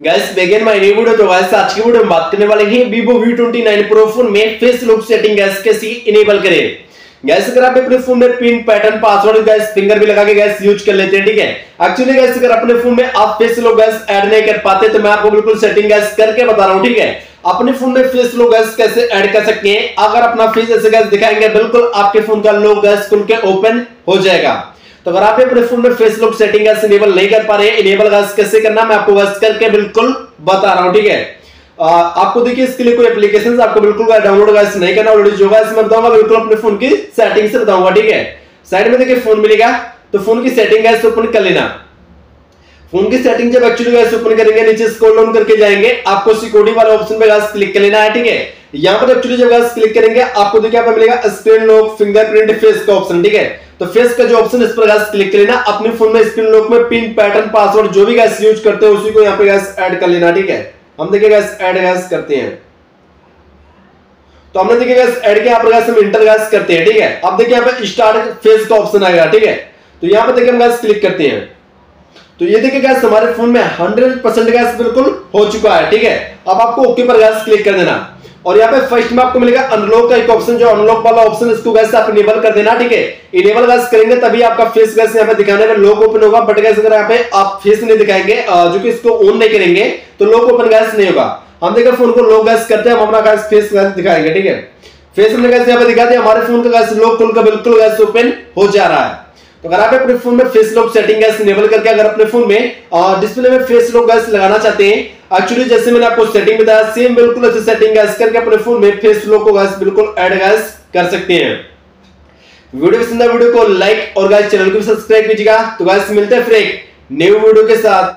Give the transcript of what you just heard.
Guys began my new video तो guys आज की वीडियो में बात करने वाले हैं Vivo V29 Pro फ़ोन में फेस लुक सेटिंग गैस कैसे इनेबल करें। गैस अगर आप अपने फ़ोन में pin pattern password guys finger भी लगा के गैस यूज़ कर लेते हैं, ठीक है? एक्चुअली गैस अगर अपने फ़ोन में आप फेस लुक गैस ऐड नहीं कर पाते तो मैं आपको बिल्कुल सेटिंग गैस करके बता रहा हूँ, ठीक है? अपने फ़ोन में फेस लुक गैस कैसे ऐड कर सकते हैं? अगर अपना फेस ऐसे गैस दिखाएँगे, बिल्कुल आपके फ़ोन का लोग गैस खुल के ओपन हो जाएगा। तो अगर आप अपने फ़ोन में फेस लॉक सेटिंग इनेबल नहीं कर पा रहे इनेबल कैसे करना मैं आपको करके बिल्कुल बता रहा हूँ, ठीक है? आपको देखिए, इसके लिए कोई एप्लीकेशन आपको बिल्कुल डाउनलोड गैस नहीं करना ऑलरेडी जो गैस मैं बताऊँगा, बिल्कुल अपने फ़ोन की सेटिंग से बताऊँगा, ठीक है? साइड में देखिए फ़ोन मिलेगा तो फ़ोन की सेटिंग गैस ओपन कर लेना। फ़ोन की सेटिंग जब एक्चुअली गैस ओपन करेंगे, नीचे स्क्रॉल डाउन करके जाएँगे, आपको सिक्योरिटी वाले ऑप्शन पे गैस क्लिक कर लेना है, ठीक है? यहाँ पर एक्चुअली जब गैस क्लिक करेंगे, आपको देखिए यहाँ पर मिलेगा स्क्रीन लॉक फिंगरप्रिंट फेस का ऑप्शन ठीक है? तो फेस का जो ऑप्शन इस पर गैस क्लिक कर लेना अपने फ़ोन में स्क्रीन लॉक में पिन पैटर्न पासवर्ड जो भी गैस यूज़ करते हैं, उसी को यहाँ पे गैस ऐड कर लेना, ठीक है? हम देखिए गैस ऐड गैस करते हैं। तो हमने देखिए गैस ऐड के यहाँ पर गैस हम इंटर गैस करते हैं, ठीक है? अब देखिए यहाँ पे स्टार्ट फेस का ऑप्शन आएगा ठीक है? तो यहाँ पे देखिए हम गैस क्लिक करते हैं। तो ये देखिए गैस हमारे फ़ोन में 100% गैस बिल्कुल हो चुका है, ठीक है? अब आपको ओके पर गैस क्लिक कर देना। और यहाँ पे फ़र्स्ट में आपको मिलेगा अनलॉक का एक ऑप्शन जो अनलॉक वाला ऑप्शन इसको गैस आप इनेबल कर देना, ठीक है? इनेबल गैस करेंगे तभी आपका फेस गैस यहाँ पे दिखाने में लॉक ओपन होगा बट गैस अगर यहाँ पे आप फेस नहीं दिखाएँगे जो कि इसको ऑन नहीं करेंगे तो लॉक ओपन गैस नहीं होगा। हम देखिए फ़ोन को लॉक गैस करते हैं, हम अपना गैस फेस गैस दिखाएँगे, ठीक है? फेस हमने गैस यहाँ पे दिखा दिया, हमारे फ़ोन का गैस लॉक खुल का बिल्कुल गैस ओपन हो जा रहा है। तो अगर आप अपने फ़ोन में face lock setting guys enable करके अगर अपने फ़ोन में डिस्प्ले में फेस लॉक गैस लगाना चाहते हैं एक्चुअली जैसे मैंने आपको सेटिंग बताया सेम बिल्कुल ऐसे सेटिंग गैस करके अपने फ़ोन में फेस लॉक को गैस बिल्कुल एड गैस कर सकते हैं। वीडियो पसंद है वीडियो को लाइक और गैस चैनल को सब्सक्राइब कीजिएगा। तो गैस मिलते हैं फिर एक न्यू वीडियो के साथ।